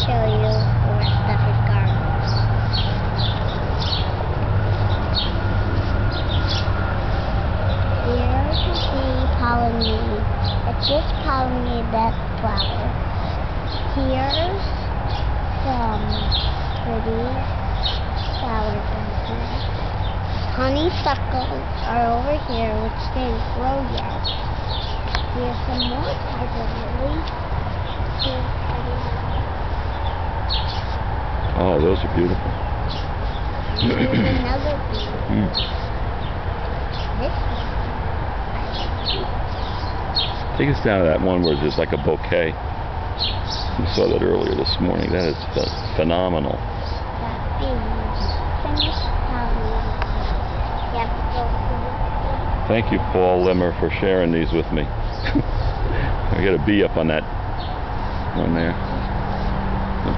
show you the rest of his garden. Here you can see pollinate. It's just pollinate that flower. Here's some pretty flowers in here. Honeysuckles are over here, which didn't grow yet. Here's some more tiger lilies. Here's Oh, those are beautiful. Another. Mm. Take us down to that one where there's like a bouquet. We saw that earlier this morning. That is ph- phenomenal. That bee. Finish pollinating. You have to go through Thank you, Paul Limmer, for sharing these with me. I got a bee up on that one there.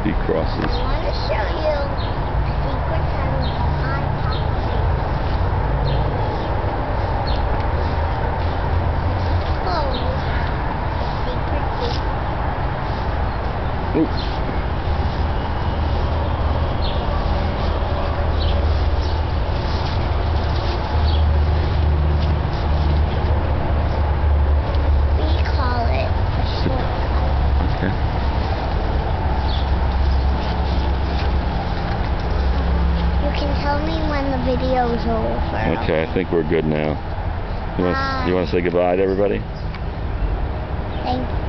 The bee crosses. I want to show you a secret behind oh, Papa. Close. Secret gate. Ooh. We call it a shortcut. Okay. You can tell me when the video's over. Okay, I think we're good now. You want, you want to say goodbye to everybody? Thank